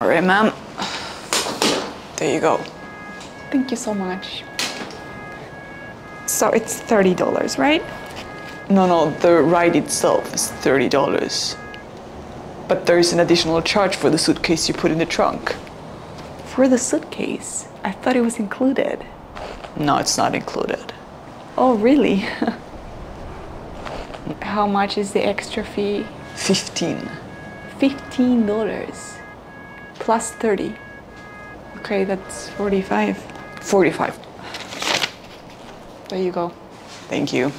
All right, ma'am. There you go. Thank you so much. So it's $30, right? No, no, the ride itself is $30. But there's an additional charge for the suitcase you put in the trunk. For the suitcase. I thought it was included. No, it's not included. Oh, really? How much is the extra fee? 15. $15 plus 30. Okay, that's 45. 45. There you go. Thank you.